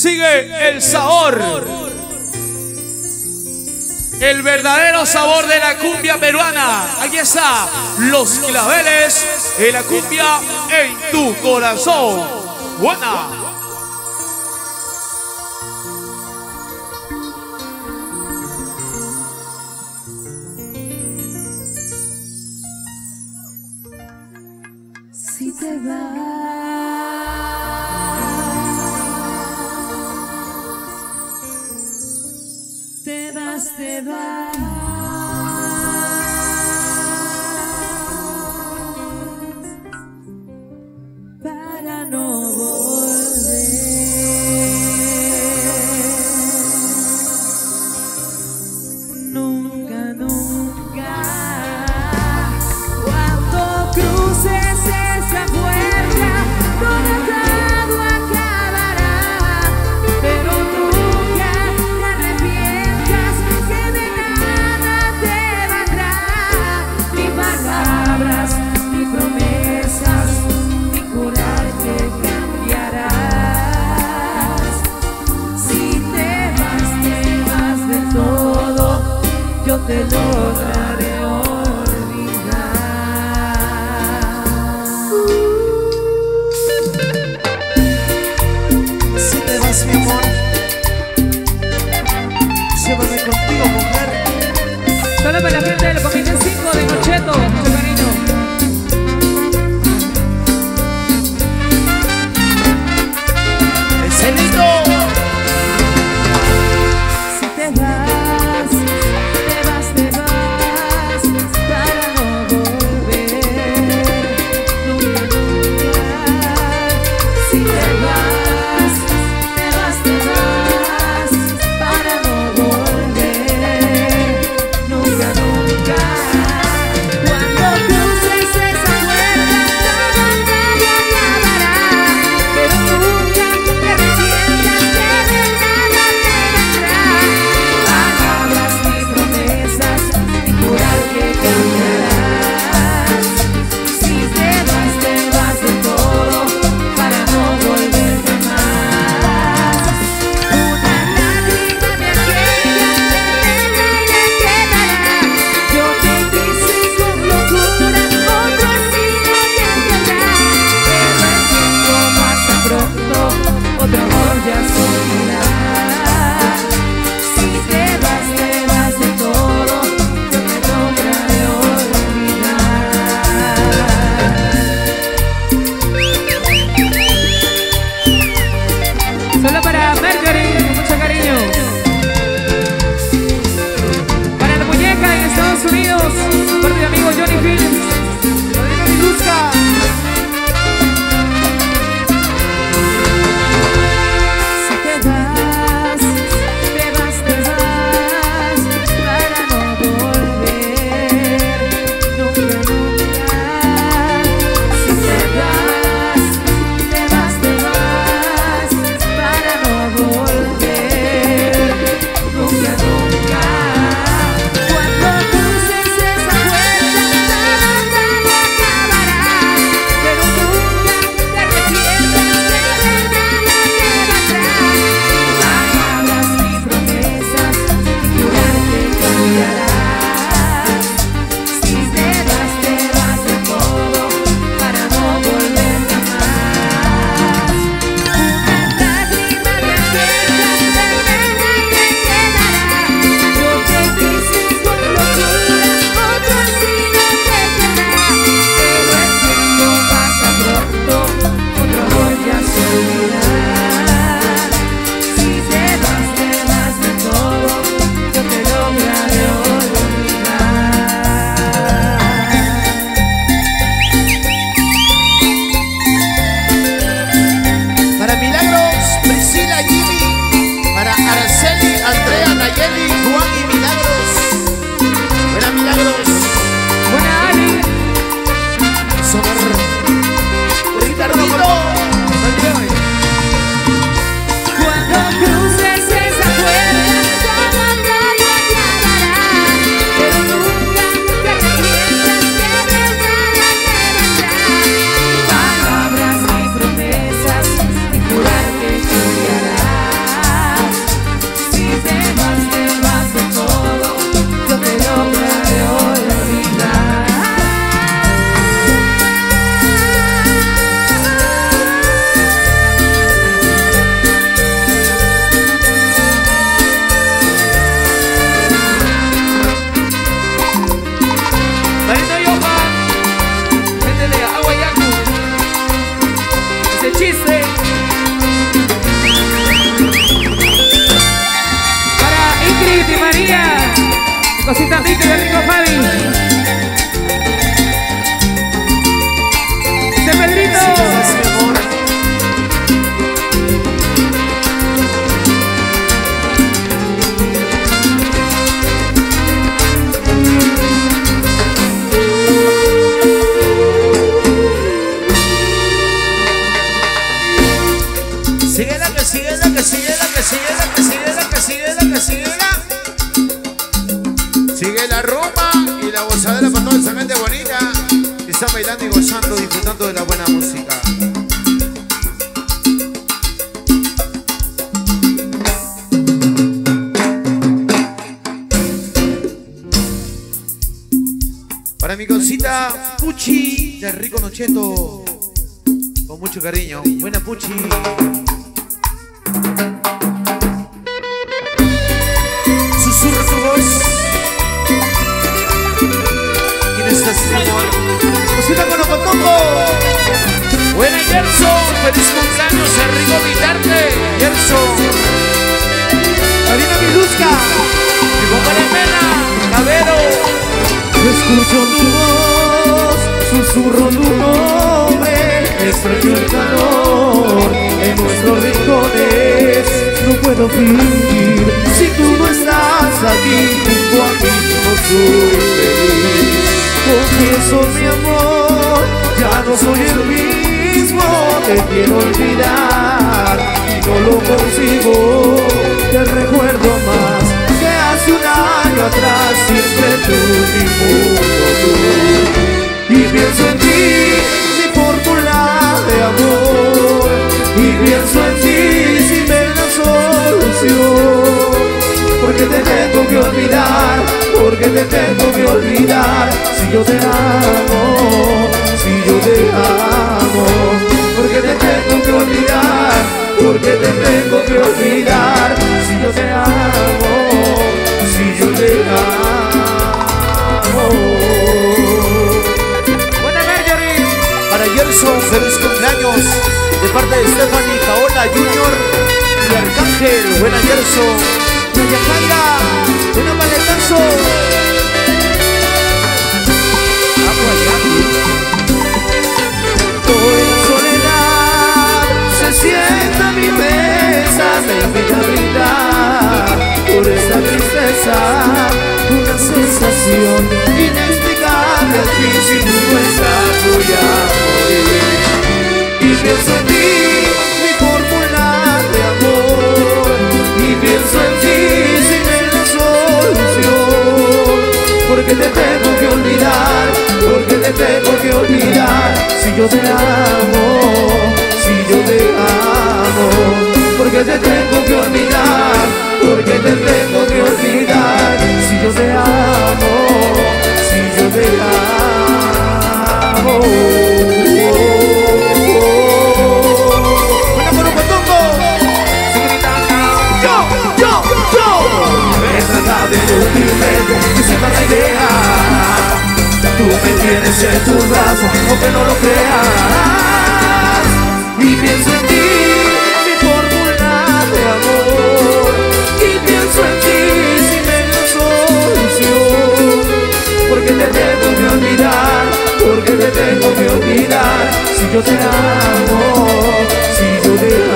Sigue el sabor. El verdadero sabor de la cumbia peruana. Aquí está. Los claveles de la cumbia en tu corazón. Buena. se va. cosita, rico, rico, rico. Gozadera para toda esa gente bonita que está bailando y gozando, disfrutando de la buena música. Para mi cosita Puchi de Rico Nocheto. Con mucho cariño. Buena Puchi. Feliz cumpleaños a Rico Vitarte. Gerson. Marina Miluska. Mi compadre Mena, Cabero. Escucho tu voz, susurro tu nombre, extraño el calor en nuestros rincones. No puedo fingir si tú no estás aquí junto a mí, no soy feliz. Confieso mi amor, ya no soy el mismo, te quiero olvidar y no lo consigo. Te recuerdo más que hace un año atrás, siempre tú, mi. Y pienso en ti, mi fórmula de amor. Y pienso en ti, si me la solución. Porque te tengo que olvidar, porque te tengo que olvidar. Si yo te amo, si yo Buena Gerson. Doña Jaira. Brindar por esta tristeza, una sensación inexplicable fin yo te amo, si yo te amo, porque te tengo que olvidar, me tienes en tus brazos, aunque no lo creas. Y pienso en ti, mi fórmula de amor. Y pienso en ti, si me la solución. Porque te tengo que olvidar, porque te tengo que olvidar. Si yo te amo, si yo te amo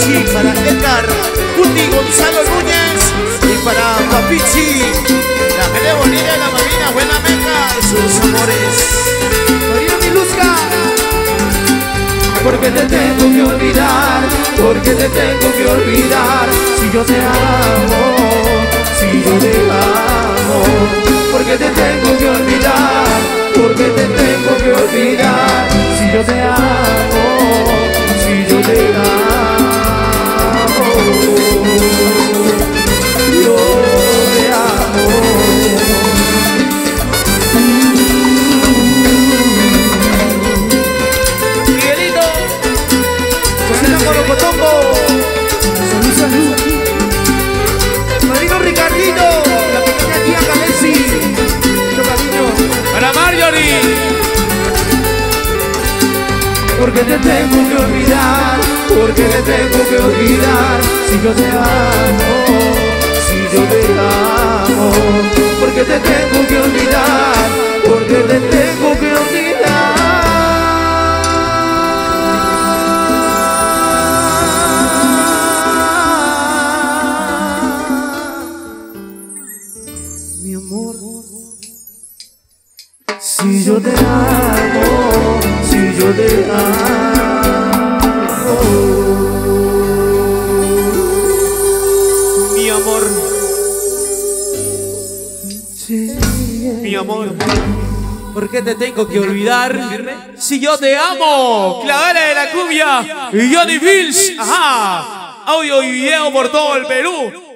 para Puchi, para Edgar, Puti Gonzalo Núñez. Y para Papichi. La gente bonita de las Malvinas. Buena Meca. Sus amores. Marina Miluska Porque te tengo que olvidar Porque te tengo que olvidar Si yo te amo Si yo te amo te tengo que olvidar? ¿Por qué te tengo que olvidar? Si yo te amo, si yo te amo ¿Por qué te tengo que olvidar? ¿Por qué te tengo que olvidar? Mi amor, si yo te amo, si yo te amo ¿Por qué te tengo que olvidar? Si yo te amo. Claveles de la cumbia. Y Johnny Bills. Ajá. Audio y video por todo el Perú.